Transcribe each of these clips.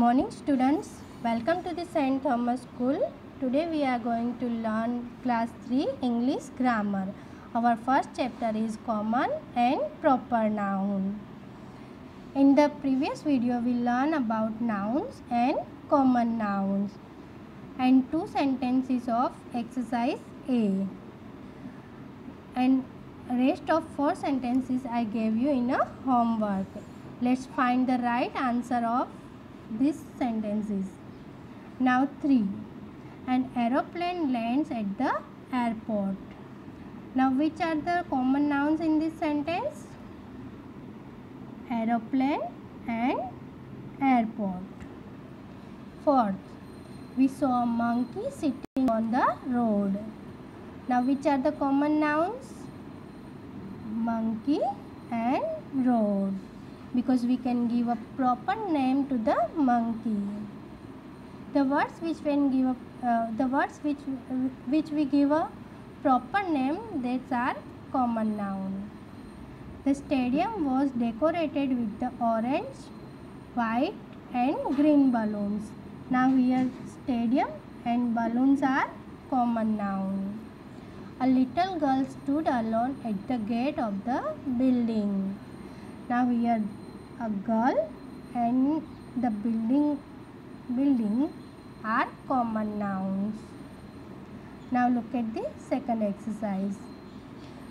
Morning students, welcome to the St. Thomas School. Today we are going to learn class 3 English grammar. Our first chapter is common and proper noun. In the previous video we learned about nouns and common nouns and two sentences of exercise A. And rest of four sentences I gave you in a homework. Let's find the right answer of these sentences. Now 3. An aeroplane lands at the airport. Now which are the common nouns in this sentence? Aeroplane and airport. Fourth, we saw a monkey sitting on the road. Now which are the common nouns? Monkey and road because we can give a proper name to the monkey. The words which when give a, uh, the words which which we give a proper name that are common noun. The stadium was decorated with the orange, white and green balloons. Now here stadium and balloons are common noun. A little girl stood alone at the gate of the building. Now here a girl and the building building are common nouns. Now look at the second exercise.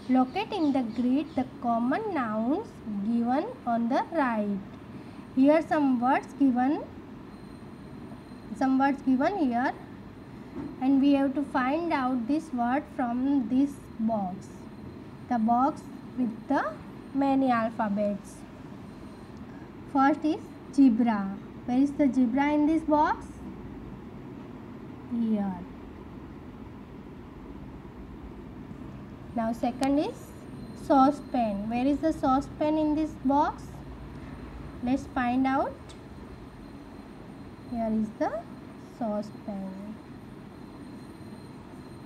Locate in the grid the common nouns given on the right. Here some words given some words given here and we have to find out this word from this box. The box with the many alphabets. First is zebra. Where is the zebra in this box? Here. Now second is saucepan. Where is the saucepan in this box? Let's find out. Here is the saucepan.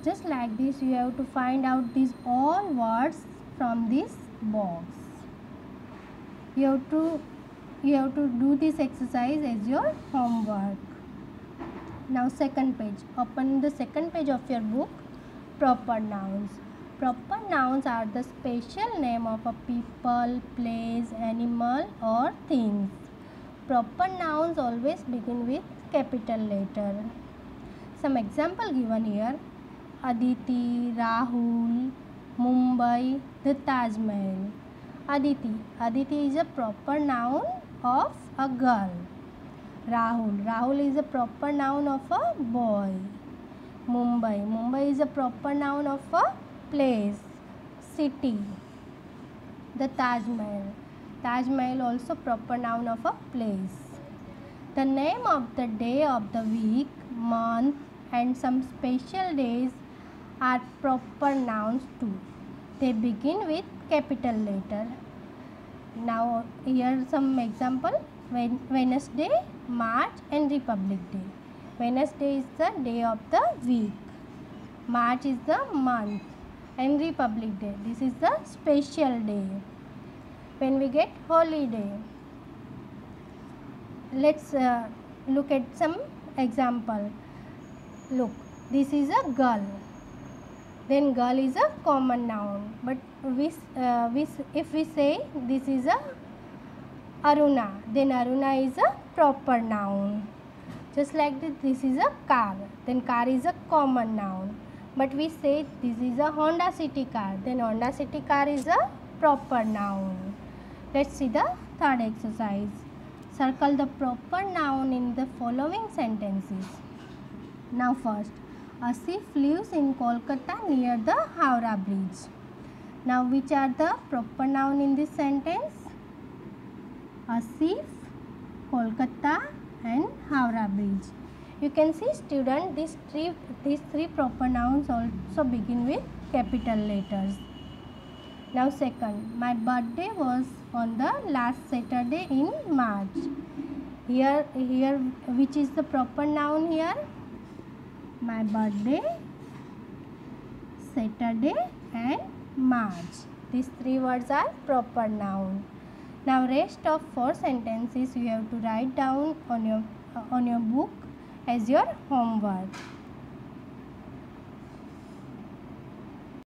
Just like this you have to find out these all words from this box. You have to you have to do this exercise as your homework. Now second page. Open the second page of your book. Proper nouns. Proper nouns are the special name of a people, place, animal or things. Proper nouns always begin with capital letter. Some example given here. Aditi, Rahul, Mumbai, the Taj Mahal. Aditi. Aditi is a proper noun of a girl. Rahul. Rahul is a proper noun of a boy. Mumbai. Mumbai is a proper noun of a place, city. The Taj Mahal. Taj Mahal also proper noun of a place. The name of the day of the week, month and some special days are proper nouns too. They begin with capital letter. Now here some example Wednesday, March and Republic Day. Wednesday is the day of the week. March is the month and Republic Day. This is the special day. When we get holiday. Let's uh, look at some example. Look, this is a girl. Then girl is a common noun. But we, uh, we, if we say this is a Aruna, then Aruna is a proper noun. Just like this, this is a car. Then car is a common noun. But we say this is a Honda City car. Then Honda City car is a proper noun. Let's see the third exercise. Circle the proper noun in the following sentences. Now first, Asif lives in Kolkata near the Howrah Bridge. Now which are the proper noun in this sentence? Asif, Kolkata and Howrah Bridge. You can see student these three these three proper nouns also begin with capital letters. Now second, my birthday was on the last Saturday in March. Here here which is the proper noun here? My birthday, Saturday and March. These three words are proper noun. Now rest of four sentences you have to write down on your on your book as your homework